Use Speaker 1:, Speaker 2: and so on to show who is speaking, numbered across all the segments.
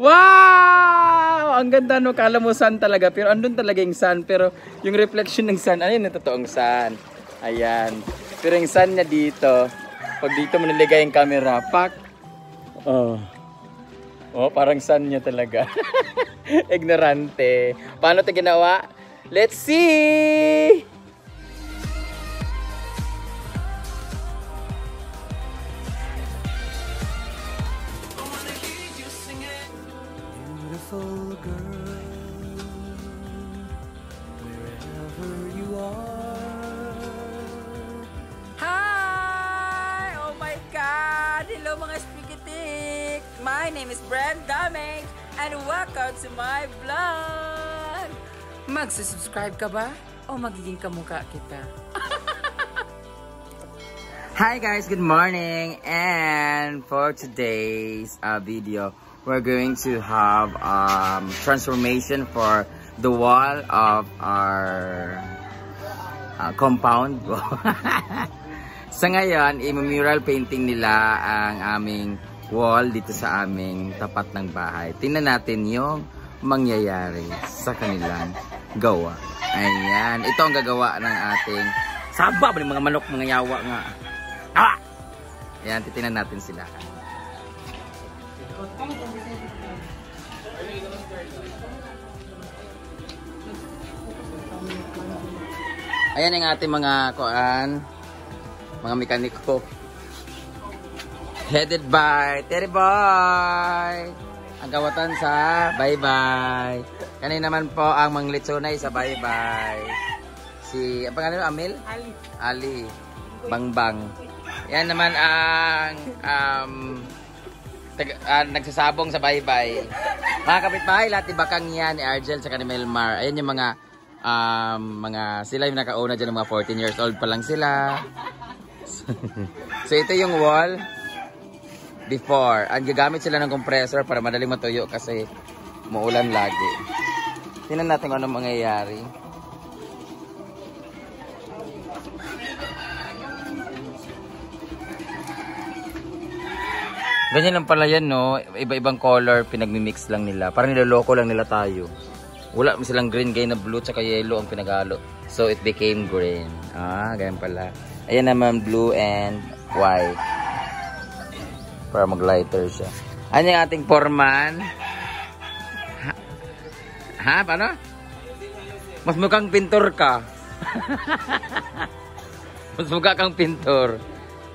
Speaker 1: Wow! Ang ganda no, kala mo sun talaga, pero andun talaga yung sun, pero yung reflection ng sun, ano yun totoong sun? Ayan. Pero yung sun niya dito, pag dito mo niligay yung camera, pak! Oh. Oh, parang sun niya talaga. Ignorante. Paano ito ginawa? Let's see!
Speaker 2: Hi! Oh my God! Hello mga spikitik! My name is Brenda Ming and welcome to my vlog! Magsusubscribe ka ba? O magiging kamukha kita?
Speaker 1: Hi guys, good morning. And for today's uh, video, we're going to have um, transformation for the wall of our uh, compound. sa ngayon, i-mural painting nila ang aming wall dito sa aming tapat ng bahay. Tingnan natin yung mangyayari sa kanilang gawa. Ayan, ito ang gagawa ng ating sabab ng mga manok, mga yawa nga. Ah! Ayan, titingnan natin sila. Ayan ang ating mga kuan, mga mekaniko. Headed by Terry Boy! Ang gawatan sa bye-bye. Kanina naman po ang manglitsonay sa bye-bye. Si, ang pangalan mo, Amil? Ali. Ali. Bangbang. Yan naman ang um, tag, ah, nagsasabong sa bye-bye. Mga kapitbahay, lahat ibakang yan ni Argel sa ni Melmar. Ayan yung mga um, mga sila yung nakauna dyan ng mga 14 years old pa lang sila. so ito yung wall before. Ang gagamit sila ng compressor para madaling matuyo kasi muulan lagi. Tingnan natin kung ano mangyayari. Ganyan lang pala yan, no? Iba-ibang color, pinagmi-mix lang nila. Parang niloloko lang nila tayo. Wala silang green, gay na blue, tsaka yellow ang pinagalo. So, it became green. Ah, ganyan pala. Ayan naman, blue and white. Para mag-lighter siya. Ano yung ating foreman? Ha? ha? Paano? Mas mukhang pintor ka. Mas mukha kang pintor.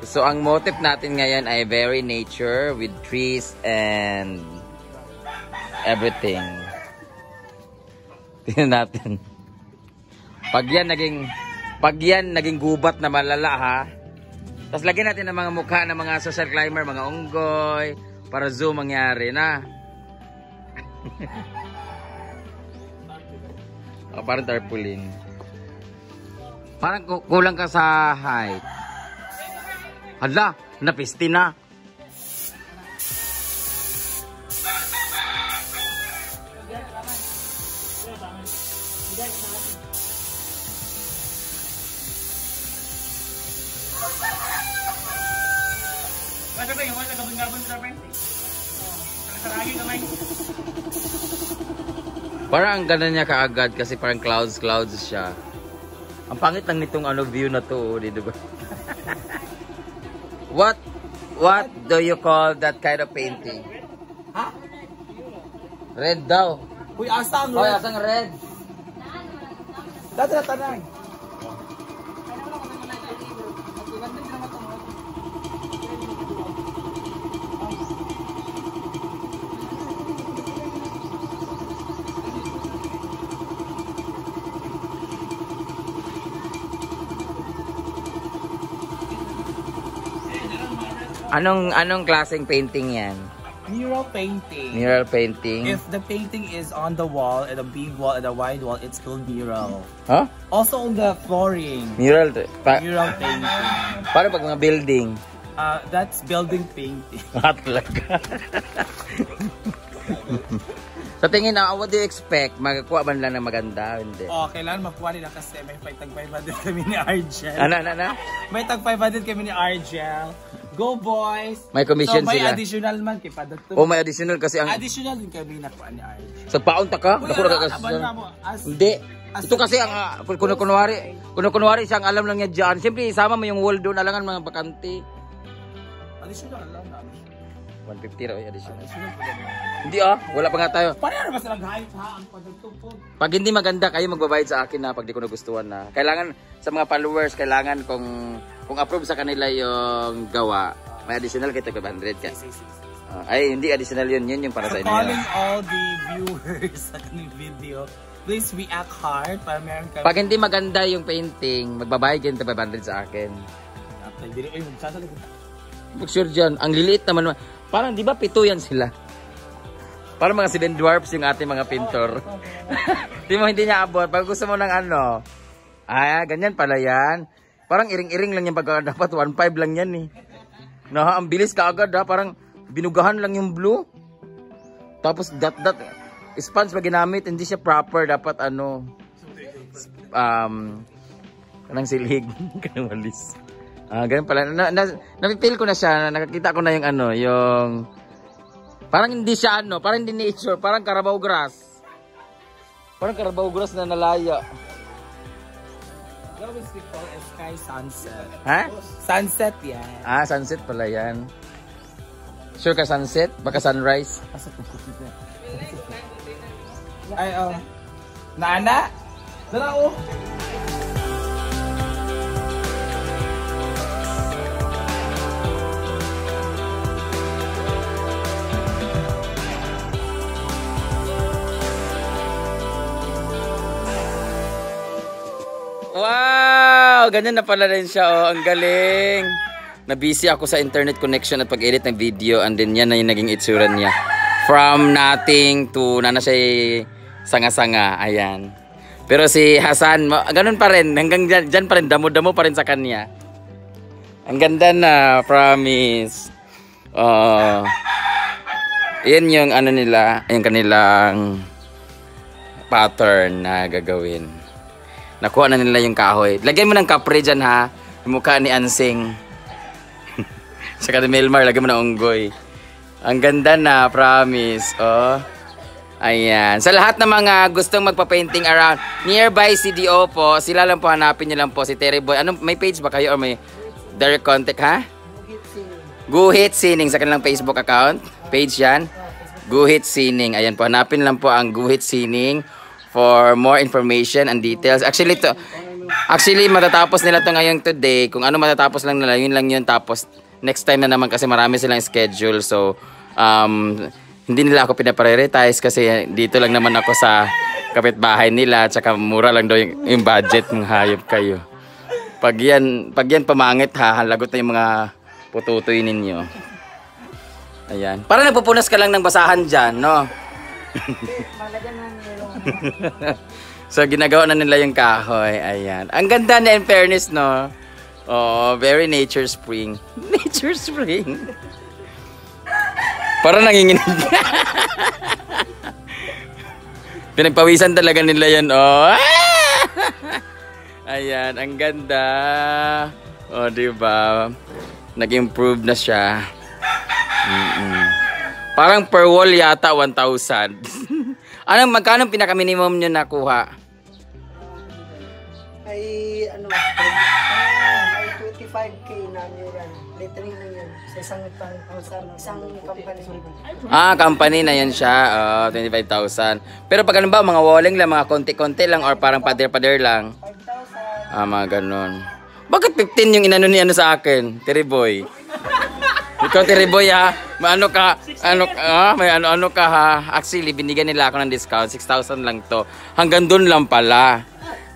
Speaker 1: So, ang motive natin ngayon ay very nature with trees and everything. Tingnan natin. Pag yan naging, pag yan naging gubat na malala ha, tapos lagyan natin ng mga mukha ng mga social climber, mga unggoy, para zoom mangyari na. oh, parang tarpaulin. Parang ku- kulang ka sa height. Hala, napisti na. Parang ang ganda niya kaagad kasi parang clouds clouds siya. Ang pangit lang nitong ano view na to, oh, dito ba? what what do you call that kind of painting?
Speaker 3: Ha?
Speaker 1: Red daw.
Speaker 3: Uy, asang
Speaker 1: Hoy, asang red?
Speaker 3: Dati na tanay.
Speaker 1: Anong anong klaseng painting 'yan?
Speaker 3: Mural painting.
Speaker 1: Mural painting.
Speaker 3: If the painting is on the wall, and a big wall, and a wide wall, it's called mural.
Speaker 1: Huh?
Speaker 3: Also on the flooring,
Speaker 1: Mural pa,
Speaker 3: mural painting.
Speaker 1: Paano pag mga building?
Speaker 3: Uh, that's building painting.
Speaker 1: Ah, talaga. Sa tingin na, what do you expect? Magkuha man lang ng maganda? Hindi.
Speaker 3: Oh, kailangan makuha nila kasi may tag 500 kami ni Argel.
Speaker 1: Ano, ano, ano?
Speaker 3: May tag 500 kami ni Argel.
Speaker 4: Go boys!
Speaker 1: May commission
Speaker 4: so, may
Speaker 1: sila.
Speaker 4: additional man kay Padot.
Speaker 1: O may additional kasi ang
Speaker 4: Additional din kami nakuha ni RJ.
Speaker 1: sa paon ta ka. Dako na ka.
Speaker 4: As,
Speaker 1: Hindi. Ito kasi ang uh, kuno kunwari, kuno kunwari siyang alam lang niya diyan. Siyempre isama mo yung wall doon alangan mga bakante.
Speaker 4: additional lang namin.
Speaker 1: 150 raw yung additional. Hindi ah, wala pa nga tayo.
Speaker 4: Pareho ba silang height ha? Ang Padot po.
Speaker 1: Pag hindi maganda, kayo magbabayad sa akin na pag di ko nagustuhan na. Kailangan sa mga followers, kailangan kung kung approve sa kanila yung gawa, may additional kay 500 ka. Ah, ay, hindi additional yun. Yun yung para sa inyo.
Speaker 4: Calling all the viewers sa kanyang video, please react hard para meron kami.
Speaker 1: Pag hindi maganda yung painting, magbabayad kayo ng 500 sa akin.
Speaker 4: Ay, dili ay magsasalag.
Speaker 1: Sure dyan. Ang liliit naman. Parang di ba pito yan sila? Parang mga seven dwarfs yung ating mga pintor. di mo hindi niya abot. Pag gusto mo ng ano, ah, ganyan pala yan. Parang iring-iring lang yan pagka dapat 1.5 lang yan eh. No, ang bilis ka agad ha. Parang binugahan lang yung blue. Tapos dot dot sponge pa ginamit, hindi siya proper. Dapat ano, um, kanang silig, kanang walis. Ah, ganun pala. Na, na, napipil ko na siya, nakakita ko na yung ano, yung parang hindi siya ano, parang hindi nature, parang Carabao grass. Parang Carabao grass na nalaya.
Speaker 4: Was we call a sky sunset.
Speaker 1: Ha?
Speaker 4: Sunset yan.
Speaker 1: Ah, sunset pala yan. Sure ka sunset? Baka sunrise?
Speaker 4: Ay, oh. Naana? Dala oh.
Speaker 1: Wow! Ganyan na pala rin siya. Oh. Ang galing. Na-busy ako sa internet connection at pag-edit ng video and then yan na yung naging itsura niya. From nothing to na na siya sanga-sanga. Ayan. Pero si Hasan, ganun pa rin. Hanggang dyan, dyan pa rin. Damo-damo pa rin sa kanya. Ang ganda na. Promise. Oh. yan yung ano nila. Yung kanilang pattern na gagawin. Nakuha na nila yung kahoy. Lagyan mo ng kapre dyan ha. Yung mukha ni Ansing. Saka ni Melmar, lagyan mo ng unggoy. Ang ganda na, promise. Oh. Ayan. Sa lahat ng mga gustong magpa-painting around nearby CDO po, sila lang po hanapin niyo lang po si Terry Boy. Ano, may page ba kayo or may direct contact ha? Guhit Sining sa kanilang Facebook account. Page yan. Guhit Sining. Ayan po, hanapin lang po ang Guhit Sining for more information and details. Actually, to, actually matatapos nila to ngayong today. Kung ano matatapos lang nila, yun lang yun. Tapos, next time na naman kasi marami silang schedule. So, um, hindi nila ako pinaprioritize kasi dito lang naman ako sa kapitbahay nila. Tsaka mura lang daw yung, yung budget ng hayop kayo. Pag yan, pag yan pamangit ha, halagot na yung mga pututoy ninyo. Ayan. Para nagpupunas ka lang ng basahan dyan, no? so, ginagawa na nila yung kahoy. Ayan. Ang ganda na in fairness, no? Oh, very nature spring. Nature spring. Para nanginginig. Pinagpawisan talaga nila yan, oh. Ayan, ang ganda. Oh, di ba? Nag-improve na siya. Mm-mm. Parang per wall yata 1,000. Anong magkano pinaka-minimum nyo nakuha?
Speaker 5: ay ano, ay 25k na yan. Lettering na yan. Sa isang, pan- o sa isang company.
Speaker 1: Ah, company na yan siya. Oh, 25,000. Pero pag ano ba, mga walling lang, mga konti-konti lang or parang pader-pader lang.
Speaker 5: 5,000.
Speaker 1: Ah, mga ganon. Bakit 15 yung inano ni ano sa akin? Tiriboy. Ikaw Tiriboy ha. May ano ka, ano ah, may ano-ano ka ha. Actually, binigyan nila ako ng discount. 6,000 lang to. Hanggang doon lang pala.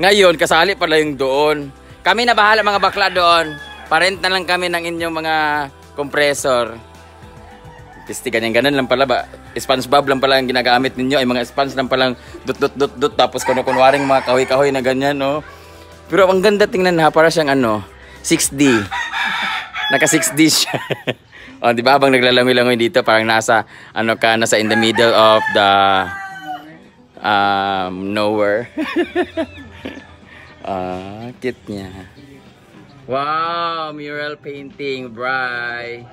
Speaker 1: Ngayon, kasali pala yung doon. Kami na bahala mga bakla doon. Parent na lang kami ng inyong mga compressor. Pisti ganyan ganun lang pala ba? SpongeBob lang pala ang ginagamit ninyo ay mga sponge lang palang dut tapos kuno kunwaring mga kahoy-kahoy na ganyan no. Pero ang ganda tingnan ha para siyang ano 6D. Naka 6D siya. oh, di ba habang naglalangoy-langoy dito parang nasa ano ka nasa in the middle of the um nowhere. ah, cute niya. Wow, mural painting, Bry.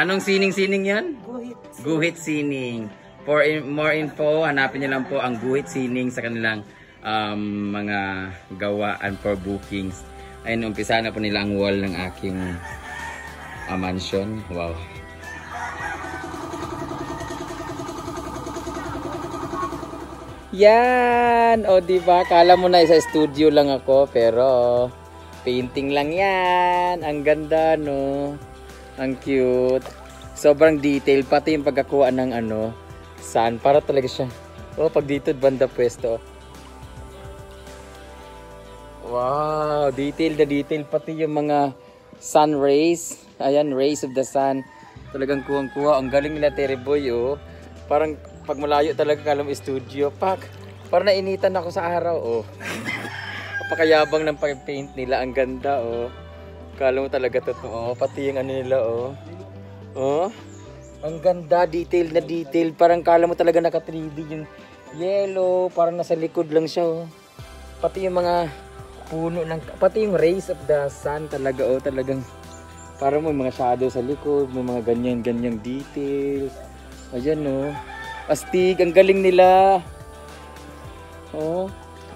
Speaker 1: Anong sining-sining yan?
Speaker 5: Guhit.
Speaker 1: Guhit Sining. For in- more info, hanapin niyo lang po ang Guhit Sining sa kanilang um, mga gawaan for bookings. Ayun, umpisa na po nila ang wall ng aking ah, mansion. Wow. Yan! O, di ba? Kala mo na sa studio lang ako, pero painting lang yan. Ang ganda, no? Ang cute. Sobrang detail, pati yung pagkakuha ng ano, sun. Para talaga siya. Oh, pag dito, banda pwesto. Wow, detail na detail. Pati yung mga sun rays. Ayan, rays of the sun. Talagang kuwang-kuha. Ang galing nila, Terry Boy, oh. Parang pag malayo talaga kalam studio. Pak, parang nainitan ako sa araw, oh. Napakayabang ng pag-paint nila. Ang ganda, oh. Kala mo talaga totoo. Pati yung ano nila, oh. Oh. Ang ganda, detail na detail. Parang kala mo talaga naka 3D yung yellow. Parang nasa likod lang siya, oh. Pati yung mga puno ng... Pati yung rays of the sun talaga, oh. Talagang parang may mga shadow sa likod. May mga ganyan-ganyang details. Ayan, oh. Astig, ang galing nila. Oh.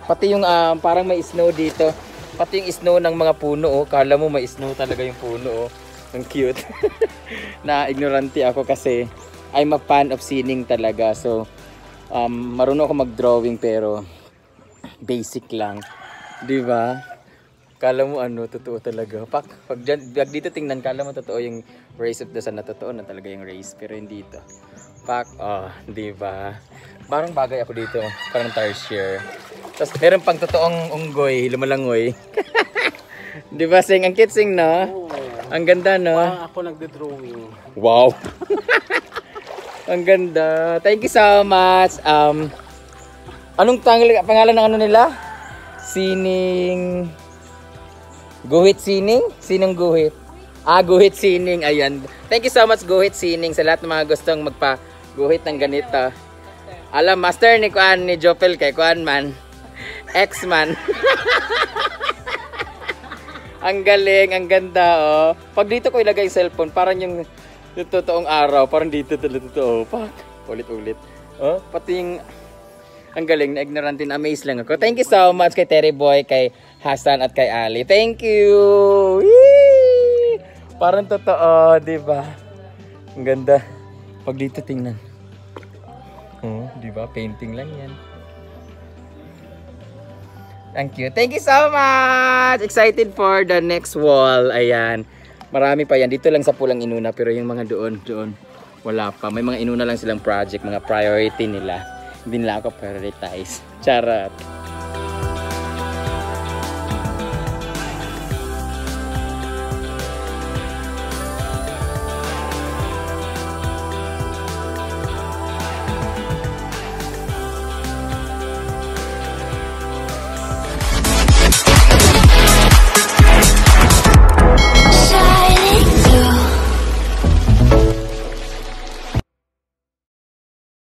Speaker 1: Pati yung ah, parang may snow dito. Pati yung snow ng mga puno, oh. Kala mo may snow talaga yung puno, oh. Ang cute. na ignorante ako kasi I'm a fan of sining talaga. So, um, marunong ako mag-drawing pero basic lang. Di ba? Kala mo ano, totoo talaga. Pak, pag, dyan, pag dito tingnan, kala mo totoo yung race of the sun na totoo na talaga yung race. Pero hindi ito. Pak, oh, di ba? Parang bagay ako dito. Parang tarsier. Tapos meron pang totoong unggoy, lumalangoy. di ba, sing? Ang cute sing, no? Ang ganda, no?
Speaker 4: ako nagde-drawing.
Speaker 1: Wow. Ang ganda. Thank you so much. Um, anong pangalan ng ano nila? Sining... Guhit Sining? Sinong Guhit? Ah, Guhit Sining. Ayan. Thank you so much, Guhit Sining, sa lahat ng mga gustong magpa-guhit ng ganito. Alam, master ni Kuan, ni Jopel kay Kuan man. Ex-man. ang galing, ang ganda, oh. Pag dito ko ilagay yung cellphone, parang yung, yung totoong araw, parang dito talaga totoo. Pak, ulit-ulit. Oh, pati yung, ang galing, na ignorant din, amaze lang ako. Thank you so much kay Terry Boy, kay Hassan at kay Ali. Thank you! Yee! Parang totoo, di ba? Ang ganda. Pag dito tingnan. Oh, di ba? Painting lang yan. Thank you. Thank you so much! Excited for the next wall. Ayan. Marami pa yan. Dito lang sa Pulang Inuna. Pero yung mga doon, doon, wala pa. May mga inuna lang silang project, mga priority nila. Ako prioritize. Charot.